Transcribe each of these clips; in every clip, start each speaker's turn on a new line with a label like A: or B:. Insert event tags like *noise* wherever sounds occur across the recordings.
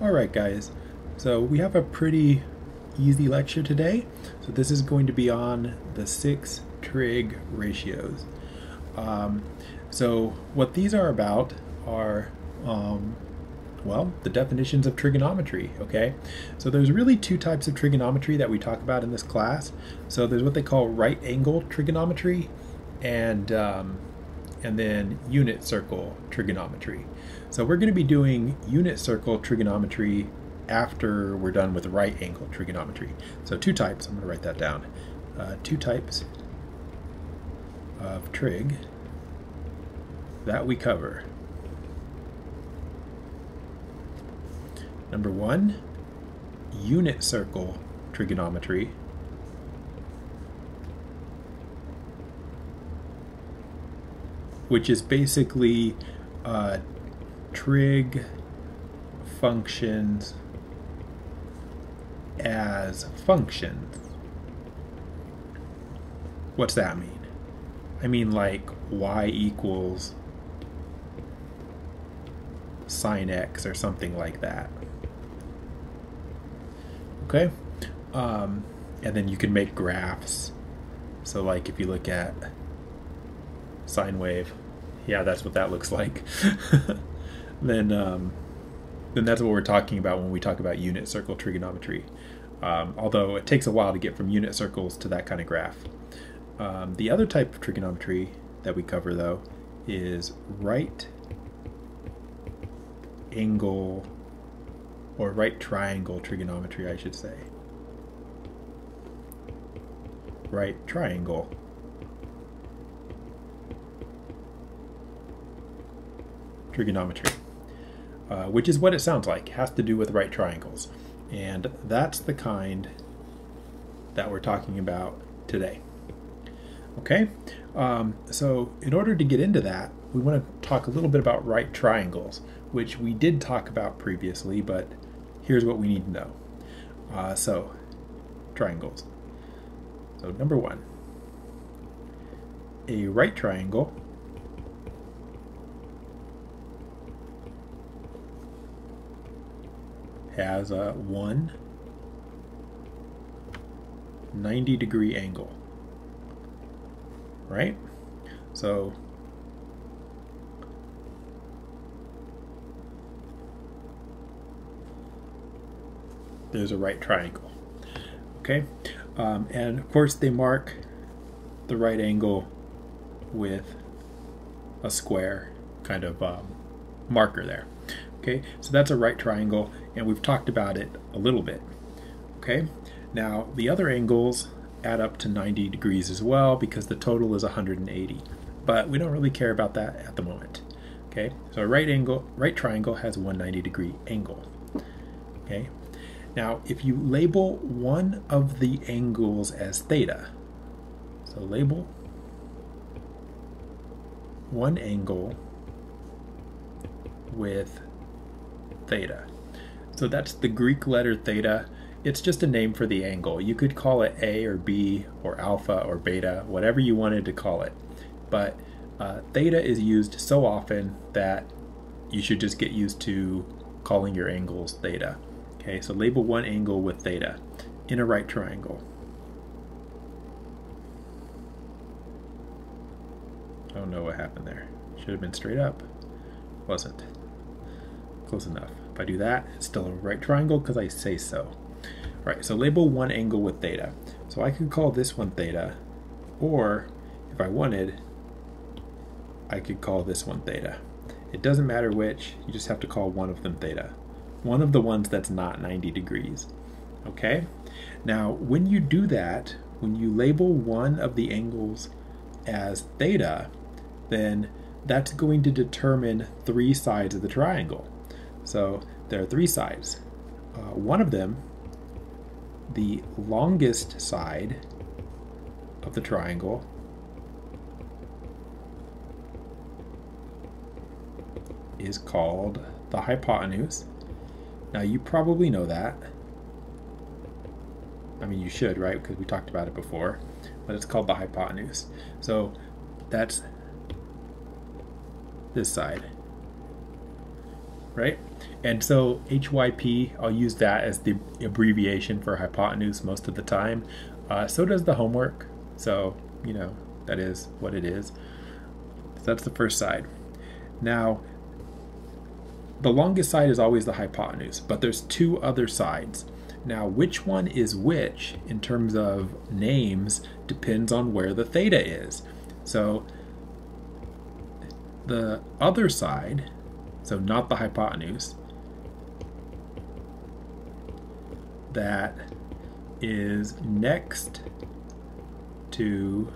A: Alright guys, so we have a pretty easy lecture today. So this is going to be on the six trig ratios. Um, so what these are about are, um, well, the definitions of trigonometry, okay? So there's really two types of trigonometry that we talk about in this class. So there's what they call right angle trigonometry and um, and then unit circle trigonometry. So we're going to be doing unit circle trigonometry after we're done with right angle trigonometry. So two types, I'm going to write that down. Uh, two types of trig that we cover. Number one, unit circle trigonometry. Which is basically uh, trig functions as functions. What's that mean? I mean like y equals sine x or something like that. Okay? Um, and then you can make graphs. So like if you look at sine wave. Yeah, that's what that looks like. *laughs* then, um, then that's what we're talking about when we talk about unit circle trigonometry. Um, although it takes a while to get from unit circles to that kind of graph. Um, the other type of trigonometry that we cover, though, is right angle or right triangle trigonometry, I should say. Right triangle trigonometry, uh, which is what it sounds like. Has to do with right triangles. And that's the kind that we're talking about today. Okay, um, so in order to get into that, we want to talk a little bit about right triangles, which we did talk about previously, but here's what we need to know. Uh, so, triangles. So, number one, a right triangle has a one 90 degree angle right? So there's a right triangle okay? Um, and of course they mark the right angle with a square kind of um, marker there Okay, so that's a right triangle, and we've talked about it a little bit. Okay, now the other angles add up to 90 degrees as well because the total is 180, but we don't really care about that at the moment. Okay, so a right angle, right triangle has a 190 degree angle. Okay, now if you label one of the angles as theta, so label one angle with theta. So that's the Greek letter theta. It's just a name for the angle. You could call it A or B or alpha or beta, whatever you wanted to call it. But uh, theta is used so often that you should just get used to calling your angles theta. Okay, so label one angle with theta in a right triangle. I don't know what happened there. Should have been straight up. Wasn't. Close enough. If I do that, it's still a right triangle because I say so. All right, so label one angle with theta. So I could call this one theta, or if I wanted, I could call this one theta. It doesn't matter which, you just have to call one of them theta. One of the ones that's not 90 degrees. Okay? Now, when you do that, when you label one of the angles as theta, then that's going to determine three sides of the triangle. So there are three sides. Uh, one of them, the longest side of the triangle, is called the hypotenuse. Now you probably know that. I mean, you should, right? Because we talked about it before. But it's called the hypotenuse. So that's this side right? And so HYP, I'll use that as the abbreviation for hypotenuse most of the time. Uh, so does the homework. So, you know, that is what it is. So that's the first side. Now, the longest side is always the hypotenuse, but there's two other sides. Now, which one is which in terms of names depends on where the theta is. So, the other side, so not the hypotenuse, that is next to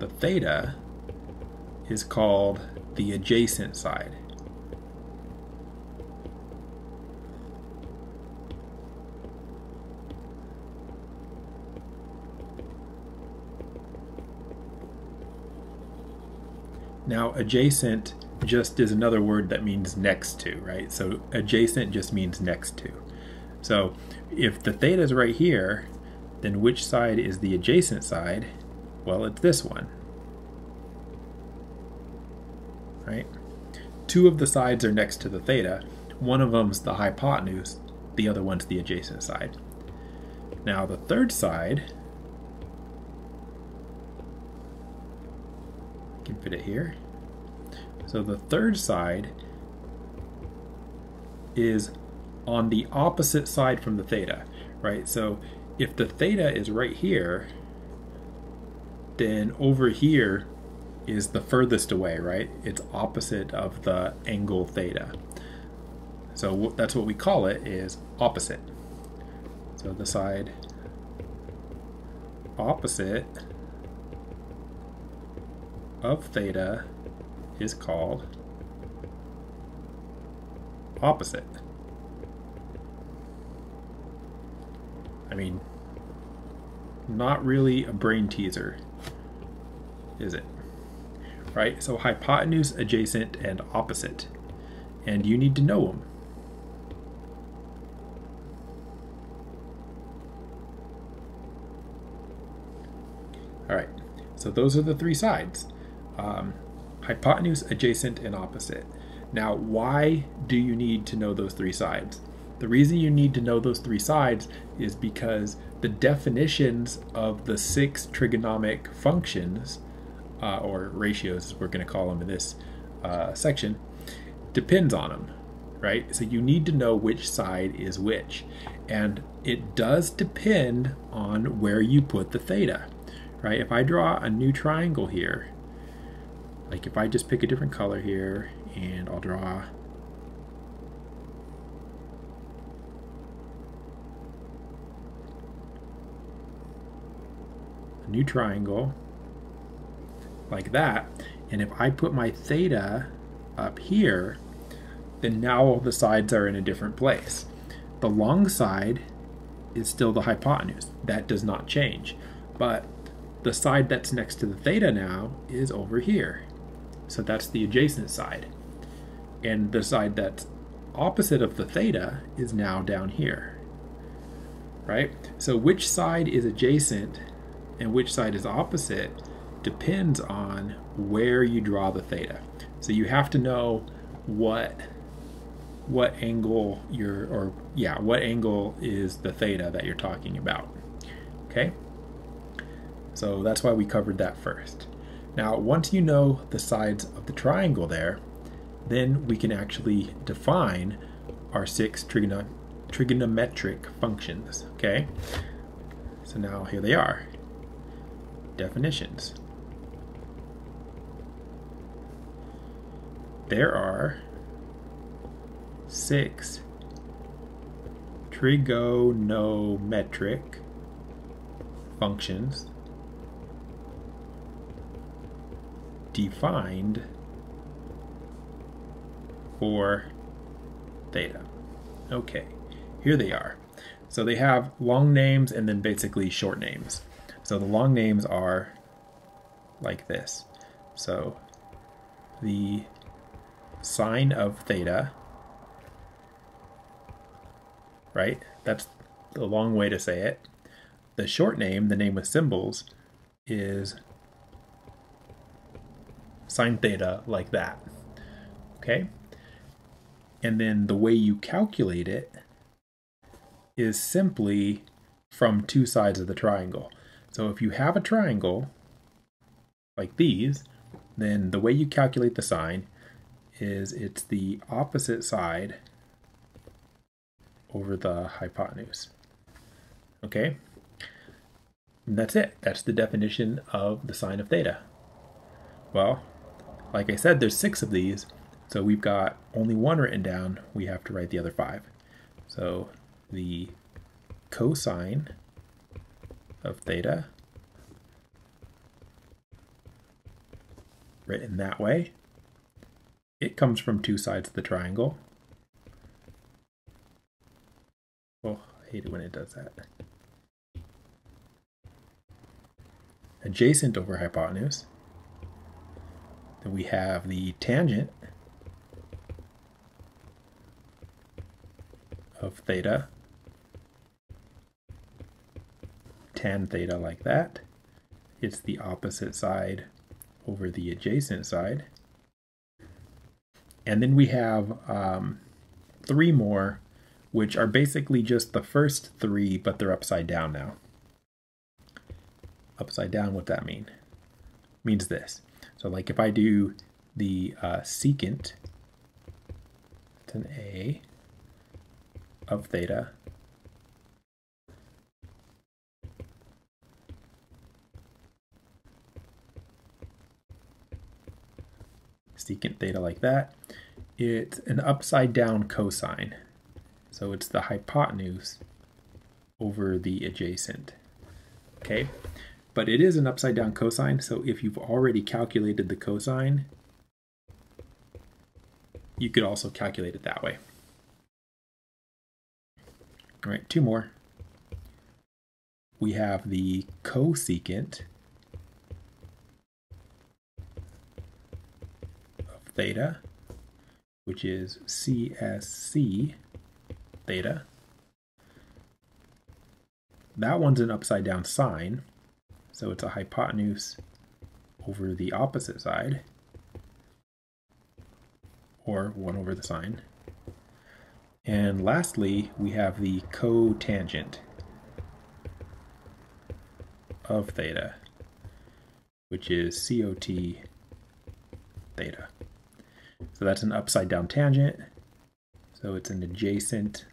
A: the theta is called the adjacent side. Now, adjacent just is another word that means next to, right? So adjacent just means next to. So if the theta is right here, then which side is the adjacent side? Well, it's this one, right? Two of the sides are next to the theta. One of them's the hypotenuse, the other one's the adjacent side. Now the third side, can fit it here. So the third side is on the opposite side from the theta, right? So if the theta is right here, then over here is the furthest away, right? It's opposite of the angle theta. So that's what we call it is opposite. So the side opposite of theta is called opposite. I mean, not really a brain teaser, is it? Right? So hypotenuse, adjacent, and opposite. And you need to know them. All right, so those are the three sides. Um, hypotenuse, adjacent, and opposite. Now, why do you need to know those three sides? The reason you need to know those three sides is because the definitions of the six trigonomic functions, uh, or ratios, as we're going to call them in this uh, section, depends on them, right? So you need to know which side is which. And it does depend on where you put the theta, right? If I draw a new triangle here, like if I just pick a different color here and I'll draw a new triangle like that and if I put my theta up here then now all the sides are in a different place. The long side is still the hypotenuse. That does not change. But the side that's next to the theta now is over here. So that's the adjacent side. And the side that's opposite of the theta is now down here. Right? So which side is adjacent and which side is opposite depends on where you draw the theta. So you have to know what what angle you're or yeah, what angle is the theta that you're talking about. Okay? So that's why we covered that first. Now, once you know the sides of the triangle there, then we can actually define our six trigono trigonometric functions, okay? So now here they are. Definitions. There are six trigonometric functions defined for theta. Okay, here they are. So they have long names and then basically short names. So the long names are like this. So the sine of theta, right? That's the long way to say it. The short name, the name with symbols, is sine theta like that. Okay? And then the way you calculate it is simply from two sides of the triangle. So if you have a triangle like these, then the way you calculate the sine is it's the opposite side over the hypotenuse. Okay? And that's it. That's the definition of the sine of theta. Well, like I said, there's six of these, so we've got only one written down. We have to write the other five. So the cosine of theta written that way. It comes from two sides of the triangle. Oh, I hate it when it does that. Adjacent over hypotenuse. We have the tangent of theta. Tan theta like that. It's the opposite side over the adjacent side. And then we have um, three more, which are basically just the first three, but they're upside down now. Upside down, what that mean? Means this. So like if I do the uh, secant, it's an A of theta secant theta like that. It's an upside down cosine. So it's the hypotenuse over the adjacent. Okay, but it is an upside down cosine. So if you've already calculated the cosine, you could also calculate it that way. All right, two more. We have the cosecant of theta, which is CSC theta. That one's an upside down sine, so it's a hypotenuse over the opposite side, or 1 over the sine. And lastly, we have the cotangent of theta, which is COT theta. So that's an upside down tangent. So it's an adjacent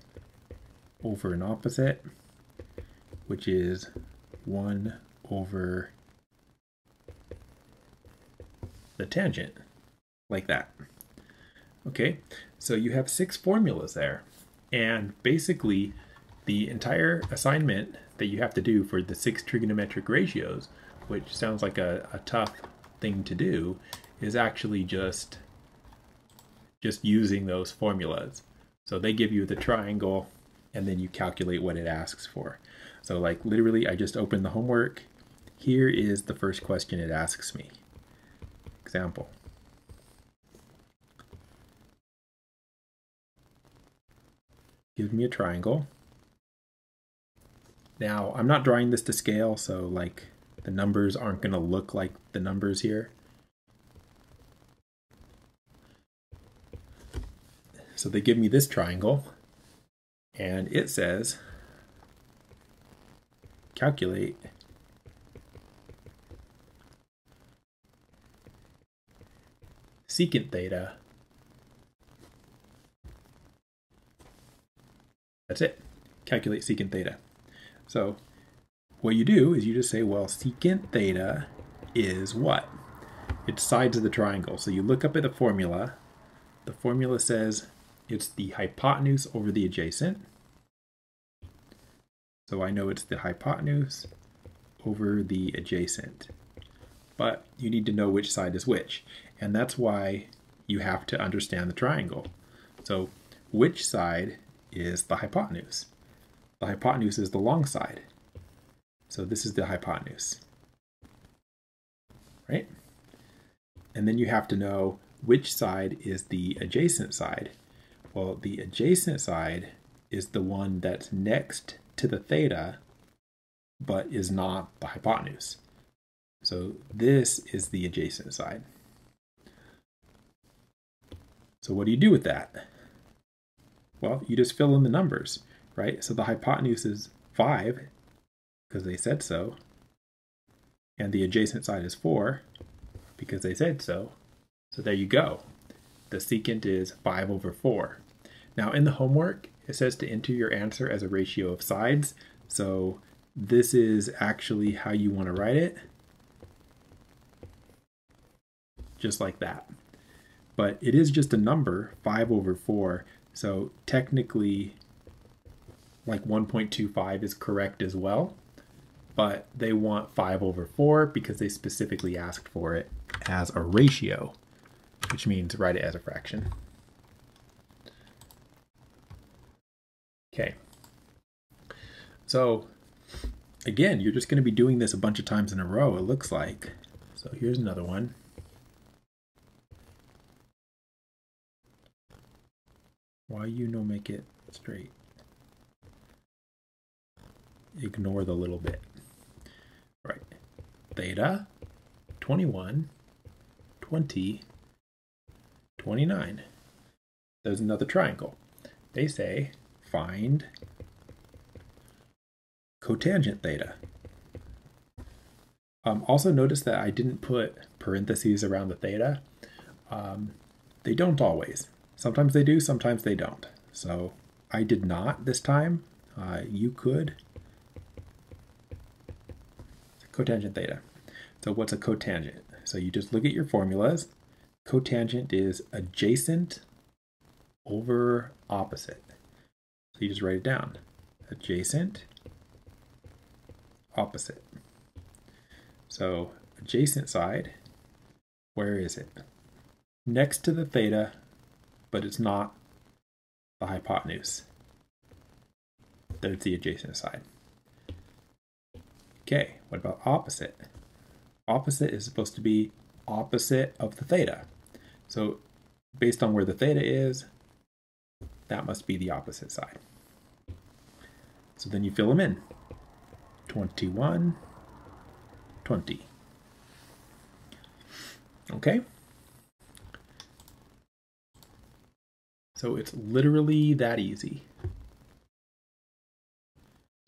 A: over an opposite, which is 1 over the tangent, like that. Okay, so you have six formulas there. And basically, the entire assignment that you have to do for the six trigonometric ratios, which sounds like a, a tough thing to do, is actually just just using those formulas. So they give you the triangle and then you calculate what it asks for. So like literally I just opened the homework. Here is the first question it asks me. Example. Give me a triangle. Now I'm not drawing this to scale so like the numbers aren't going to look like the numbers here. So they give me this triangle, and it says calculate secant theta. That's it. Calculate secant theta. So what you do is you just say, well, secant theta is what? It's sides of the triangle. So you look up at the formula. The formula says it's the hypotenuse over the adjacent. So I know it's the hypotenuse over the adjacent. But you need to know which side is which. And that's why you have to understand the triangle. So which side is the hypotenuse? The hypotenuse is the long side. So this is the hypotenuse. Right? And then you have to know which side is the adjacent side. Well, the adjacent side is the one that's next to the theta, but is not the hypotenuse. So this is the adjacent side. So what do you do with that? Well, you just fill in the numbers, right? So the hypotenuse is 5 because they said so. And the adjacent side is 4 because they said so. So there you go. The secant is 5 over 4. Now in the homework, it says to enter your answer as a ratio of sides. So this is actually how you want to write it. Just like that. But it is just a number, 5 over 4. So technically, like 1.25 is correct as well. But they want 5 over 4 because they specifically asked for it as a ratio, which means write it as a fraction. Okay. So again, you're just going to be doing this a bunch of times in a row, it looks like. So here's another one. You no make it straight? Ignore the little bit. Right. Theta, 21, 20, 29. There's another triangle. They say find cotangent theta. Um, also notice that I didn't put parentheses around the theta. Um, they don't always. Sometimes they do, sometimes they don't. So I did not this time. Uh, you could. Cotangent theta. So what's a cotangent? So you just look at your formulas. Cotangent is adjacent over opposite. So you just write it down. Adjacent, opposite. So adjacent side, where is it? Next to the theta, but it's not the hypotenuse. There's the adjacent side. Okay, what about opposite? Opposite is supposed to be opposite of the theta. So based on where the theta is, that must be the opposite side. So then you fill them in. 21, 20. Okay? So it's literally that easy.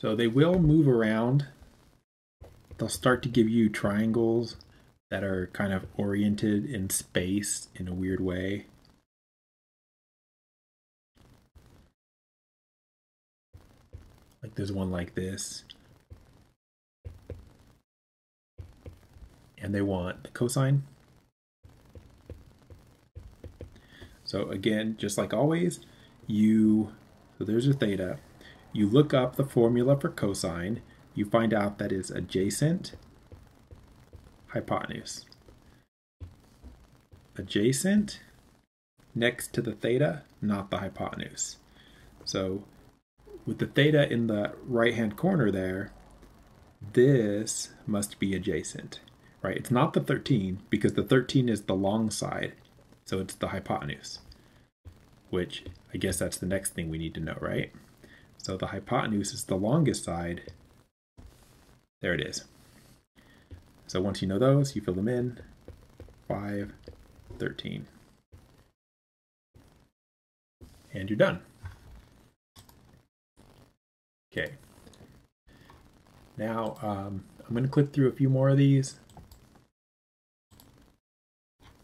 A: So they will move around. They'll start to give you triangles that are kind of oriented in space in a weird way. Like there's one like this. And they want the cosine. So again, just like always, you, so there's your theta. You look up the formula for cosine. You find out that is adjacent hypotenuse. Adjacent next to the theta, not the hypotenuse. So with the theta in the right hand corner there, this must be adjacent, right? It's not the 13 because the 13 is the long side, so it's the hypotenuse, which I guess that's the next thing we need to know, right? So the hypotenuse is the longest side. There it is. So once you know those, you fill them in. 5, 13. And you're done. Okay. Now, um, I'm going to click through a few more of these.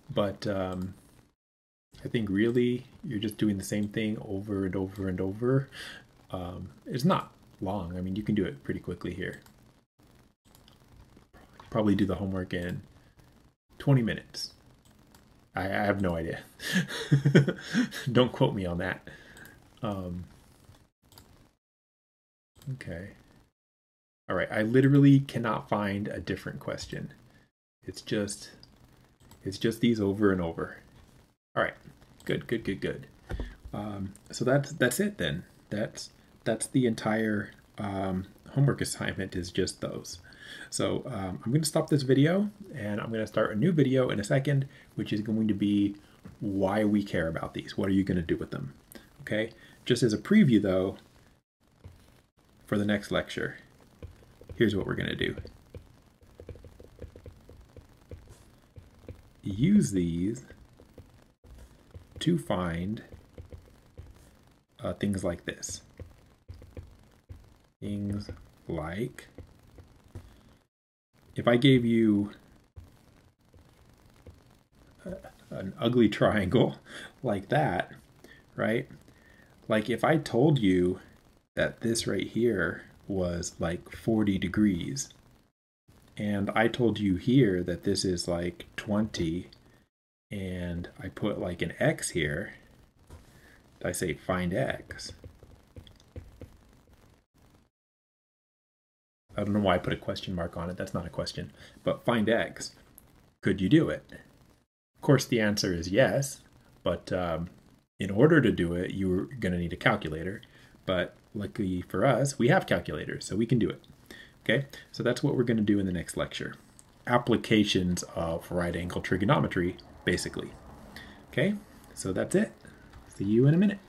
A: But um, I think really you're just doing the same thing over and over and over. Um, it's not long. I mean, you can do it pretty quickly here. Probably do the homework in 20 minutes. I, I have no idea. *laughs* Don't quote me on that. Um, Okay. All right, I literally cannot find a different question. It's just it's just these over and over. All right. Good, good, good, good. Um, so that's that's it then. That's that's the entire um, homework *laughs* assignment is just those. So um, I'm going to stop this video and I'm going to start a new video in a second, which is going to be why we care about these. What are you going to do with them? Okay. Just as a preview though, for the next lecture, here's what we're going to do. Use these to find uh, things like this. Things like, if I gave you an ugly *laughs* triangle like that, right? Like if I told you that this right here was like 40 degrees, and I told you here that this is like 20, and I put like an x here, I say find x. I don't know why I put a question mark on it. That's not a question. But find x. Could you do it? Of course, the answer is yes, but um, in order to do it, you're going to need a calculator. But luckily for us, we have calculators, so we can do it. Okay, so that's what we're going to do in the next lecture. Applications of right angle trigonometry, basically. Okay, so that's it. See you in a minute.